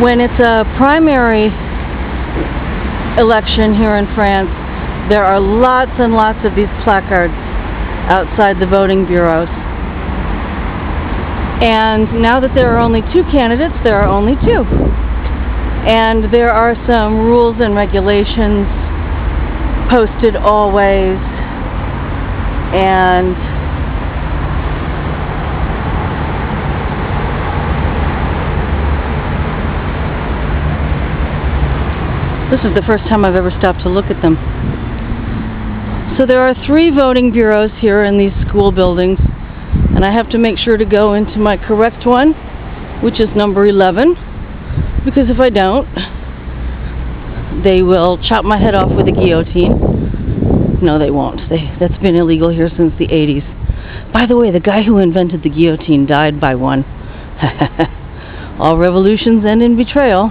when it's a primary election here in France, there are lots and lots of these placards outside the voting bureaus. And now that there are only two candidates, there are only two. And there are some rules and regulations posted always. And This is the first time I've ever stopped to look at them. So there are three voting bureaus here in these school buildings, and I have to make sure to go into my correct one, which is number 11, because if I don't, they will chop my head off with a guillotine. No, they won't. They, that's been illegal here since the 80s. By the way, the guy who invented the guillotine died by one. All revolutions end in betrayal.